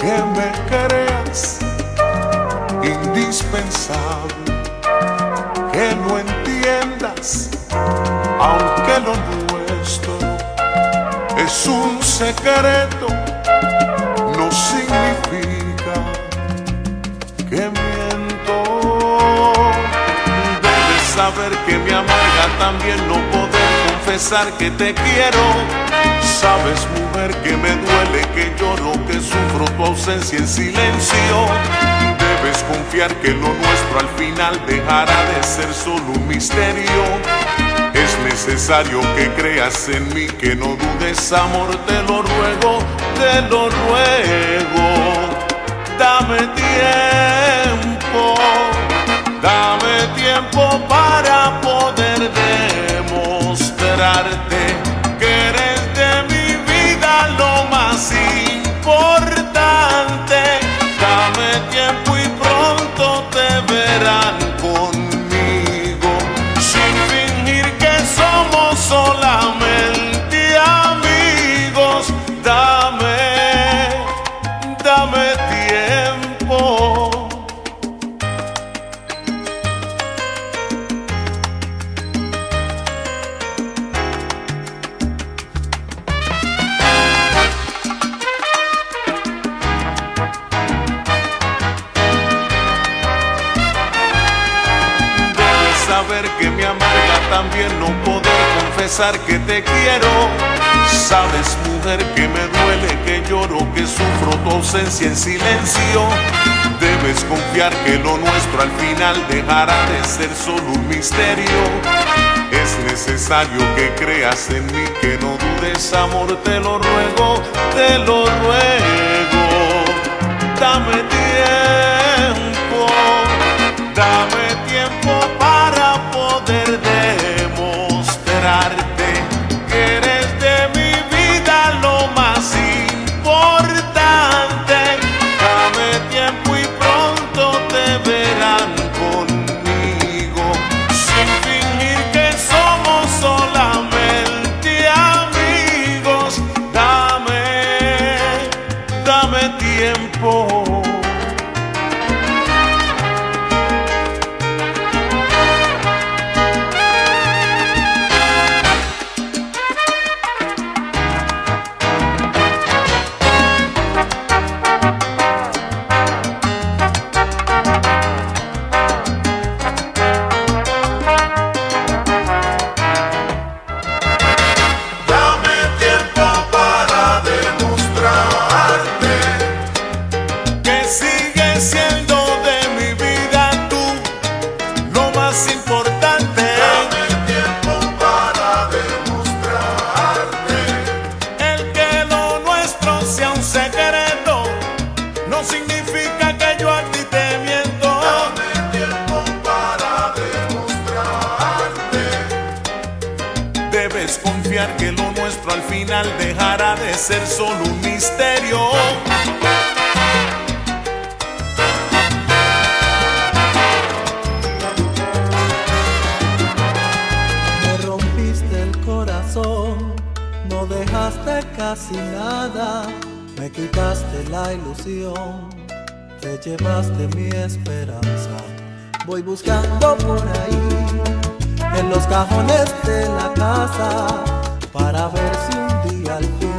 que me creas indispensable, que no entiendas, aunque lo nuestro es un secreto, no significa que miento. Debes saber que me amarga también no poder que te quiero. Sabes, mujer, que me duele, que lloro, que sufro tu ausencia en silencio. Debes confiar que lo nuestro al final dejará de ser solo un misterio. Es necesario que creas en mí, que no dudes, amor, te lo ruego, te lo ruego. Dame tiempo, dame tiempo para poder llorarte. Ausencia en silencio. Debes confiar que lo nuestro al final dejará de ser solo un misterio. Es necesario que creas en mí, que no dudes, amor, te lo ruego, te lo ruego. Dame tiempo, llevaste mi esperanza. Voy buscando por ahí, en los cajones de la casa, para ver si un día al fin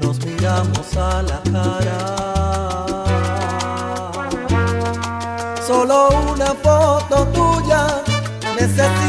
nos miramos a la cara. Solo una foto tuya necesito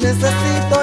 necesito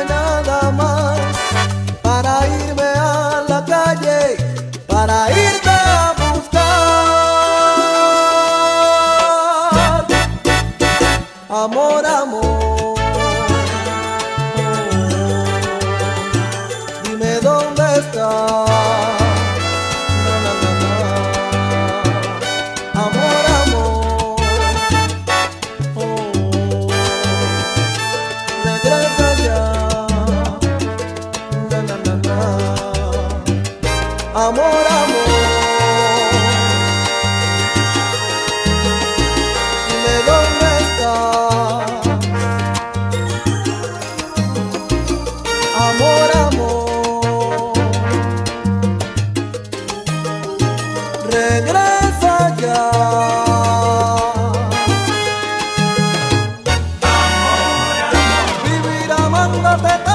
I've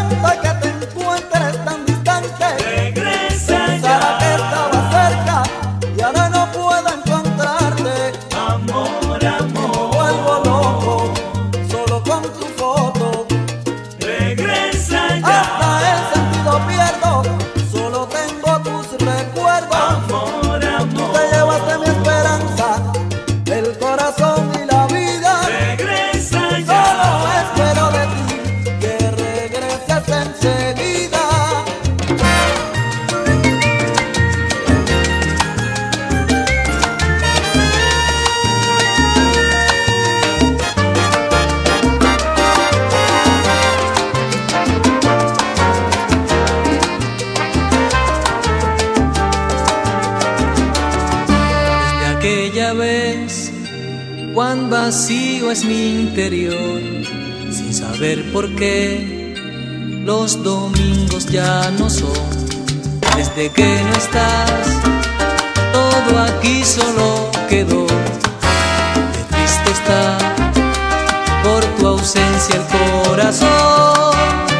es mi interior, sin saber por qué los domingos ya no son. Desde que no estás, todo aquí solo quedó. Qué triste está por tu ausencia el corazón.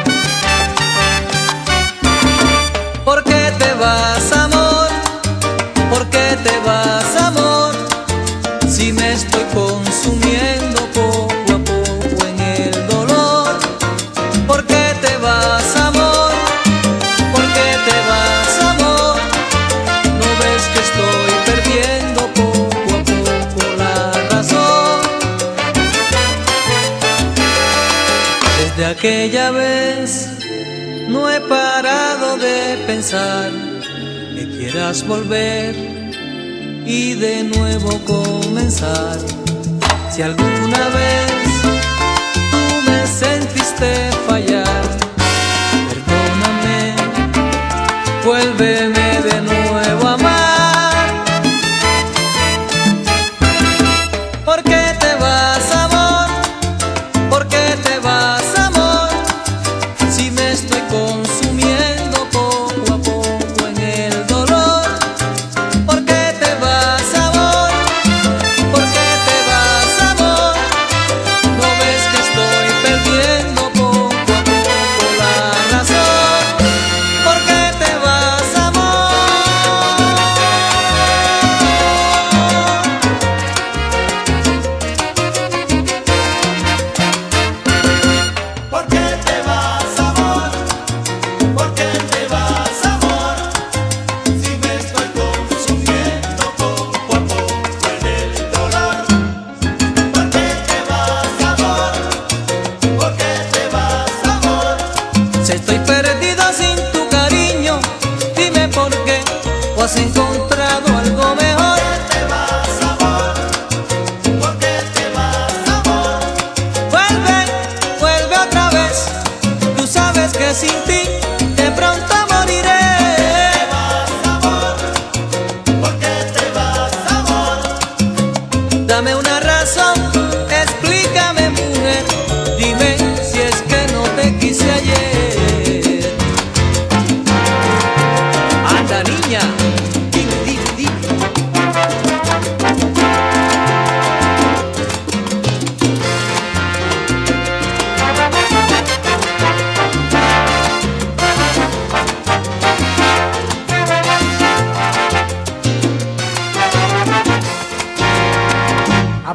pensar que quieras volver y de nuevo comenzar. Si alguna vez tú me sentiste fallar, perdóname, vuélveme.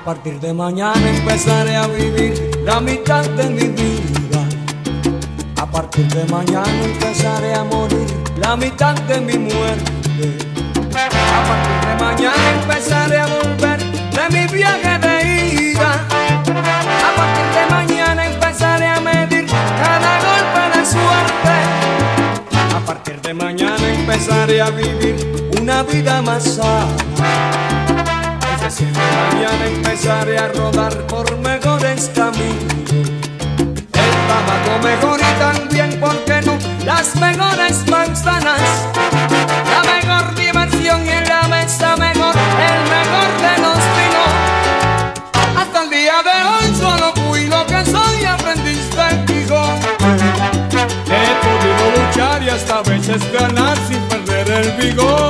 Partir de mañana empezaré a vivir la mitad de mi vida. A partir de mañana empezaré a morir la mitad de mi muerte. A partir de mañana empezaré a volver de mi viaje de ida. A partir de mañana empezaré a medir cada golpe de suerte. A partir de mañana empezaré a vivir una vida más sana. Mañana empezaré a rodar por mejores caminos. El tabaco mejor y también, ¿por qué no? Las mejores manzanas, la mejor diversión y en la mesa mejor, el mejor de los vinos. Hasta el día de hoy solo fui lo que soy, de Quijote. He podido luchar y hasta veces ganar sin perder el bigote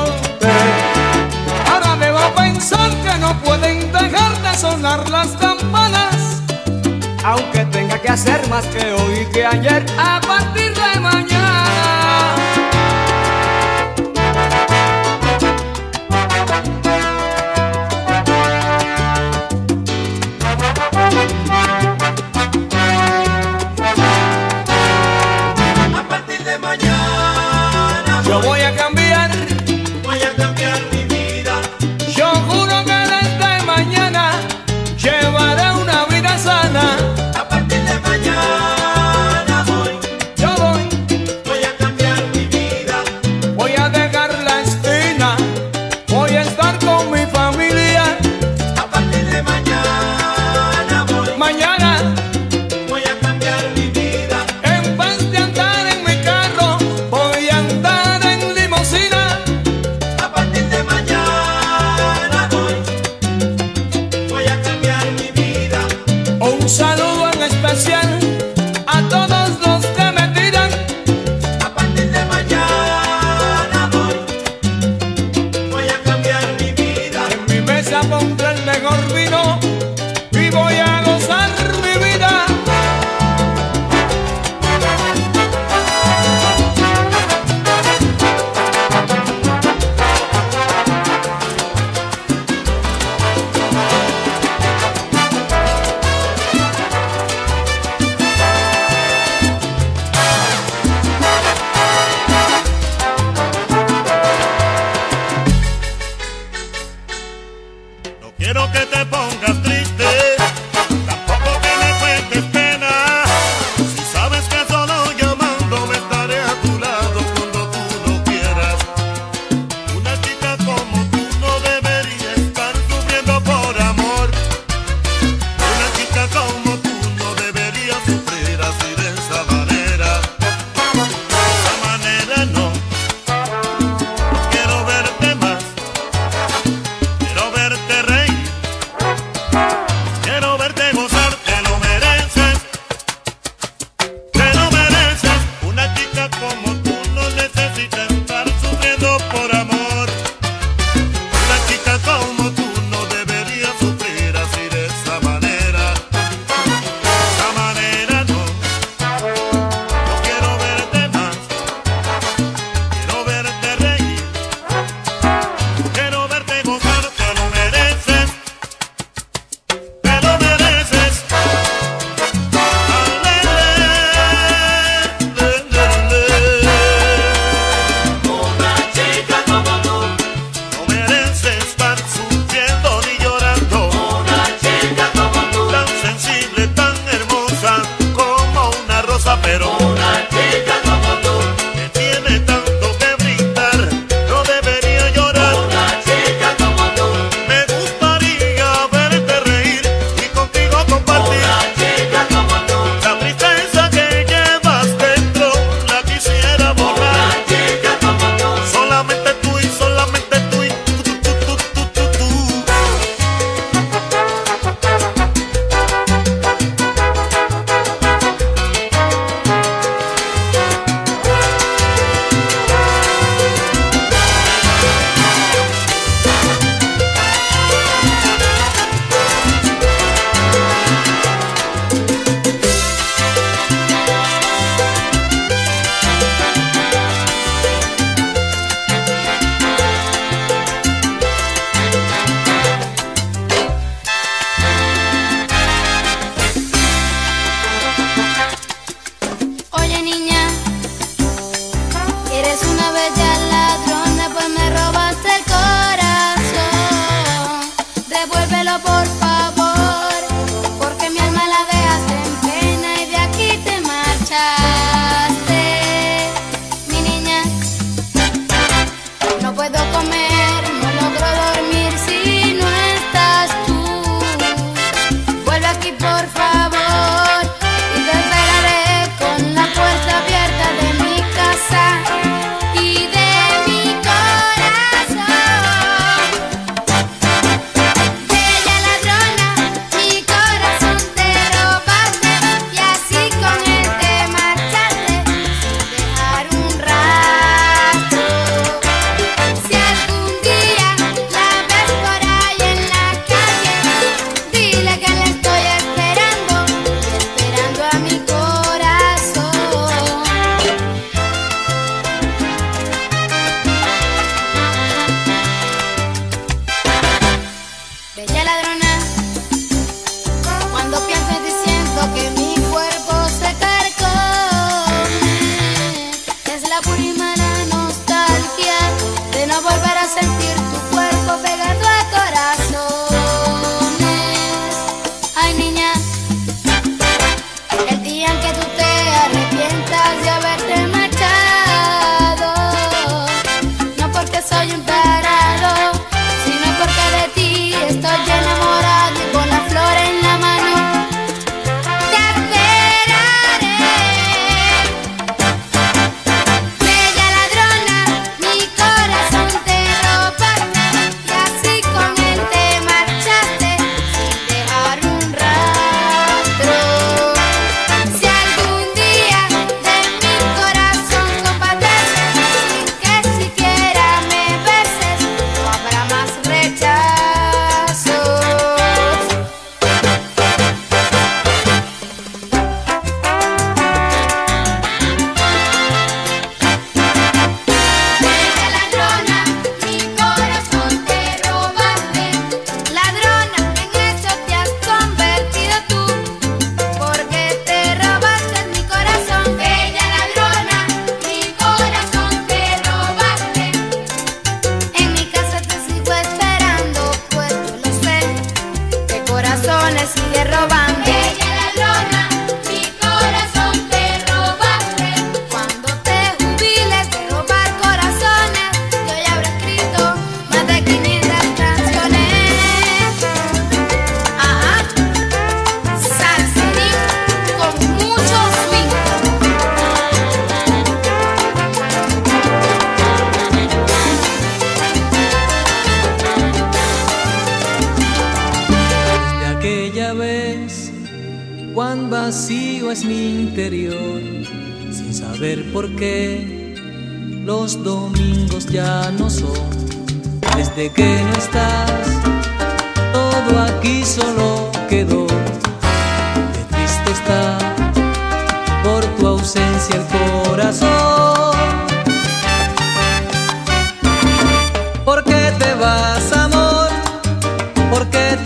Aunque tenga que hacer más que hoy que ayer a partir de mañana.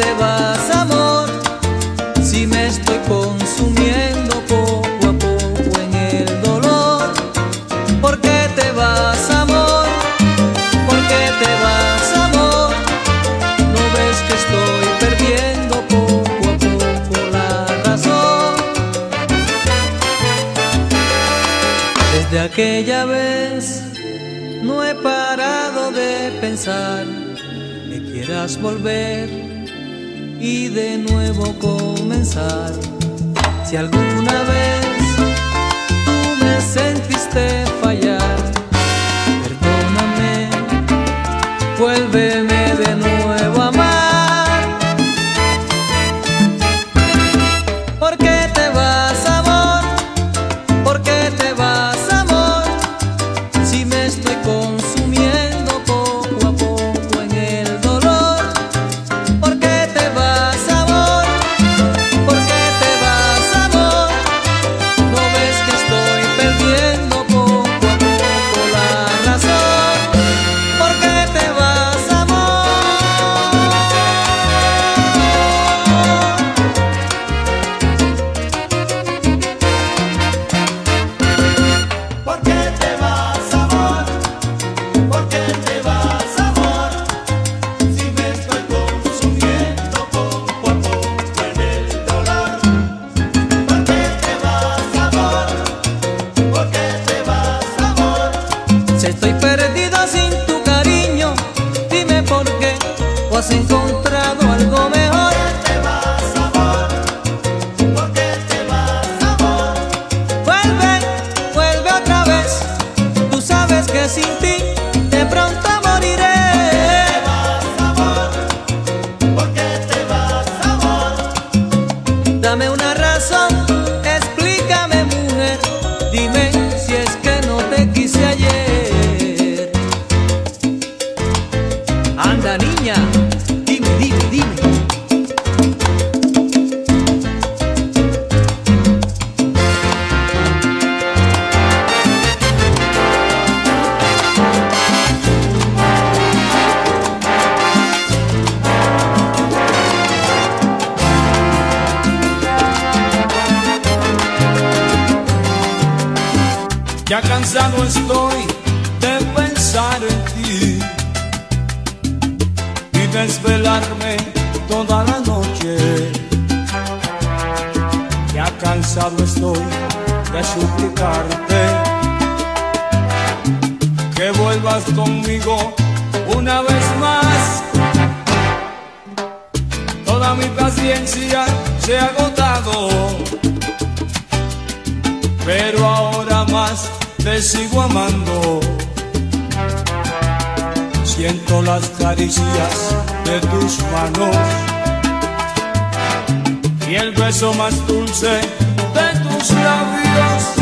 te vas, amor, si me estoy consumiendo poco a poco en el dolor? ¿Por qué te vas, amor? ¿Por qué te vas, amor? ¿No ves que estoy perdiendo poco a poco la razón? Desde aquella vez no he parado de pensar que quieras volver y de nuevo comenzar. Si alguna vez tú me sentiste fallar, Sim, tem. conmigo una vez más. Toda mi paciencia se ha agotado, pero ahora más te sigo amando. Siento las caricias de tus manos y el beso más dulce de tus labios.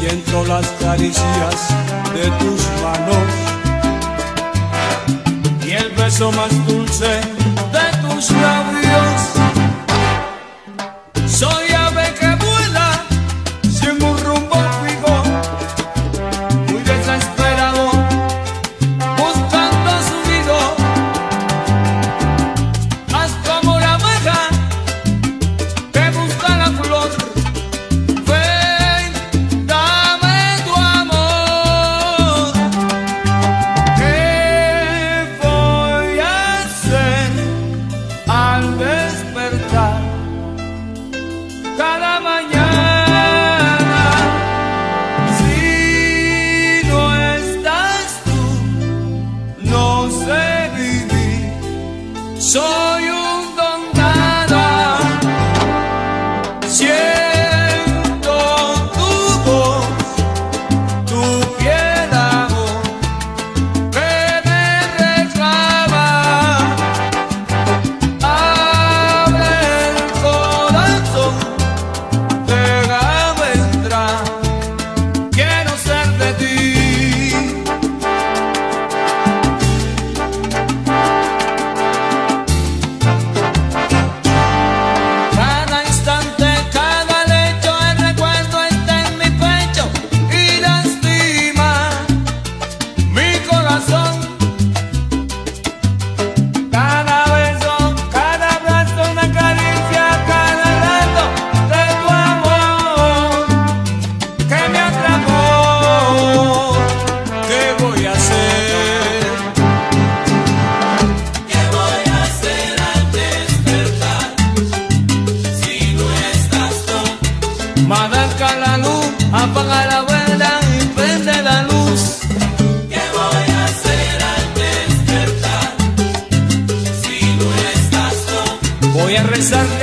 Siento las caricias de tus manos y el beso más dulce de tus labios. Marca la luz, apaga la vela y prende la luz. ¿Qué voy a hacer al despertar si no estás tú? Voy a rezarle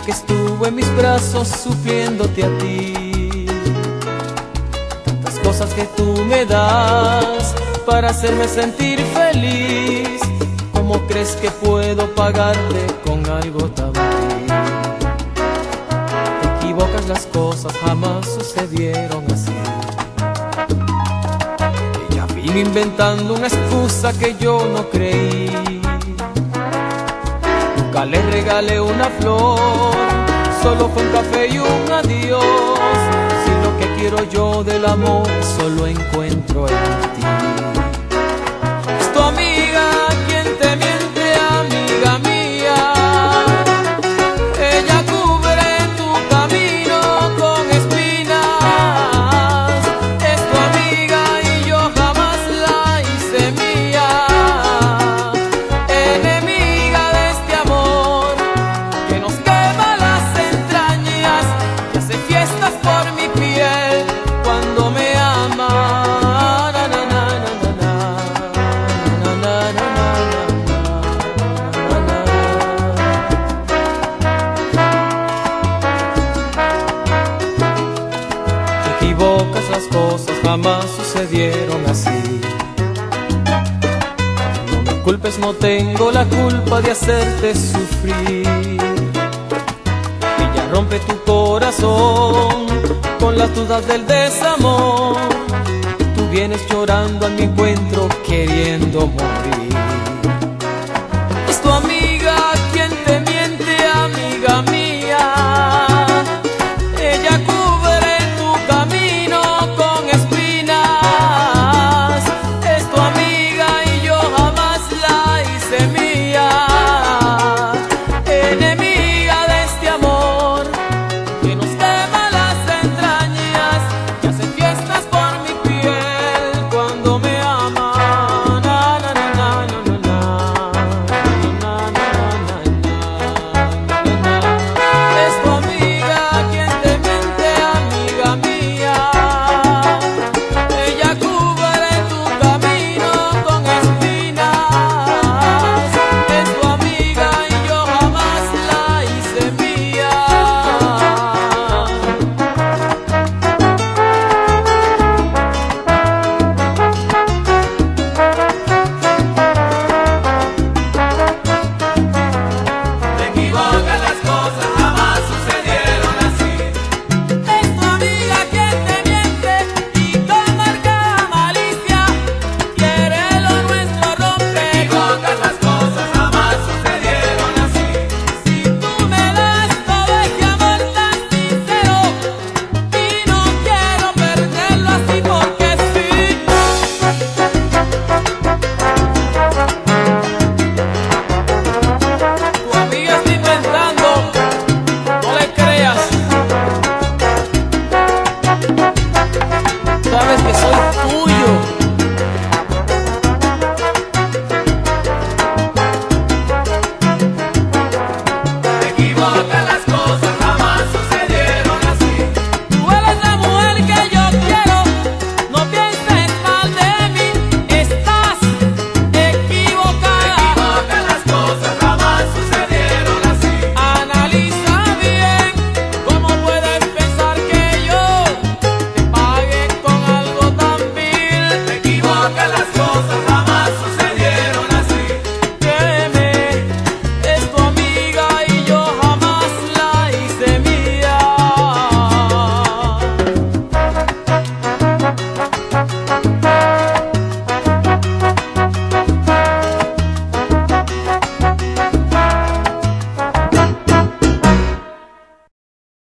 que estuve en mis brazos sufriéndote a ti. Tantas cosas que tú me das para hacerme sentir feliz. ¿Cómo crees que puedo pagarte con algo tan? Te equivocas, las cosas jamás sucedieron así. Ella vino inventando una excusa que yo no creí. Nunca le regalé una flor, solo fue un café y un adiós. Si lo que quiero yo del amor solo encuentro en ti. No me culpes, no tengo la culpa de hacerte sufrir. Ella rompe tu corazón con las dudas del desamor. Tú vienes llorando a mi encuentro queriendo morir.